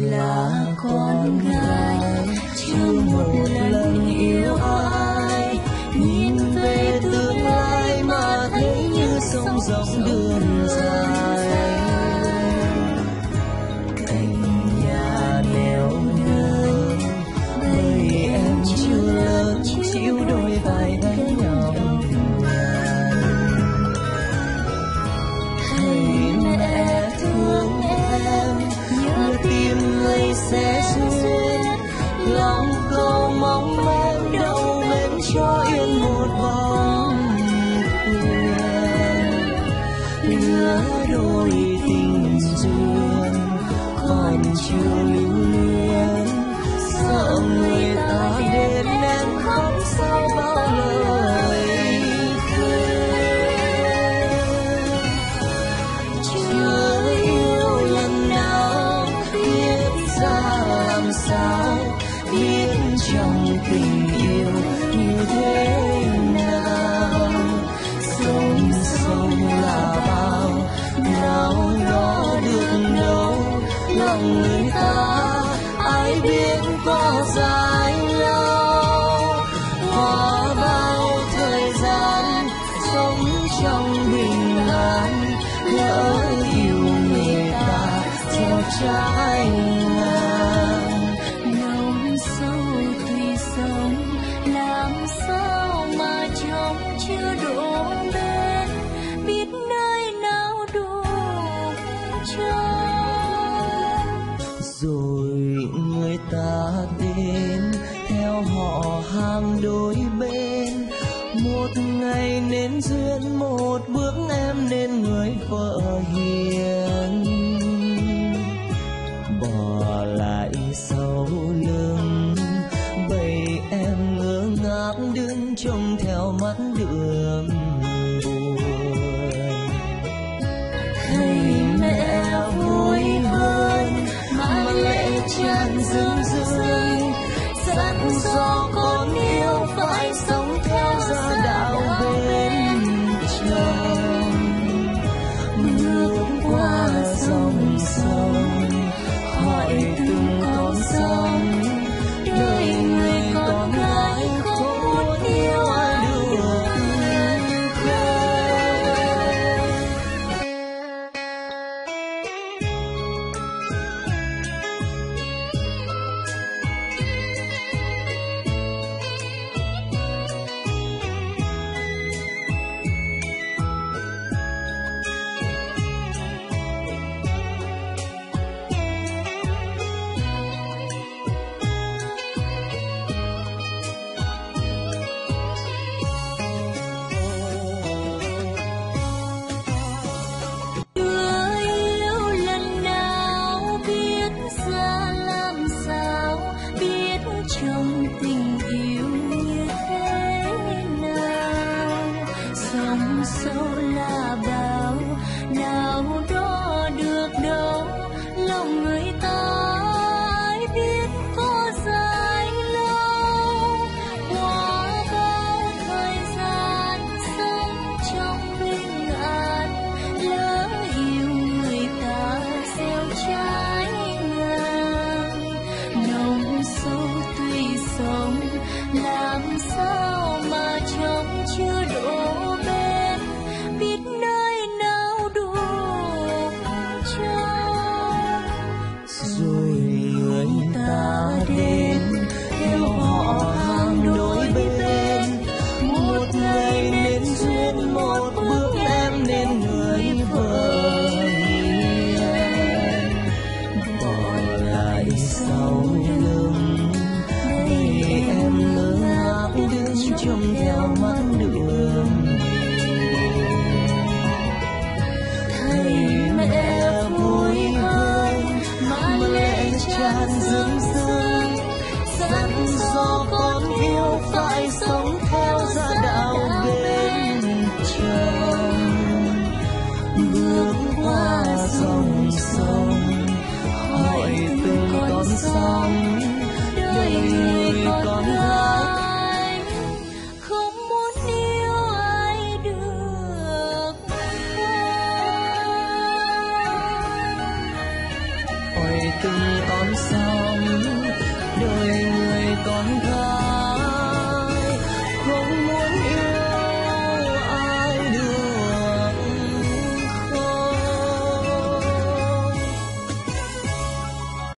là con gái. Chưa một lần yêu ai, nhìn về tương lai mà thấy như sông rộng đường dài. Cành nhà neo đơn bởi em chưa lớn chịu đôi vai đánh lòng cầu mong em đâu bên cho yên một vòng quyền lứa đôi tình duyên, còn chưa lưu luyến sợ người ta đến em khóc sao lòng người ta ai biết có dài lâu qua bao thời gian sống trong bình an lỡ yêu người ta theo trái ngang nồng sâu tùy sống làm sao mà trong chưa đủ rồi người ta đến theo họ hàng đôi bên. Một ngày nên duyên, một bước em nên người vợ hiền. Bỏ lại sau lưng bầy em ngơ ngác đứng trông theo mắt đường buồn. Thầy mẹ vui tràn dư dưng dặn dò con yêu phải sống trông theo mắt đường. Thầy mẹ vui hơn mà lệ tràn dương dương dặn dò con yêu phải sống theo gia đạo bên chồng bước qua dòng sông, hỏi từng con sông, đời người con gái từng con sóng đời người con thơ.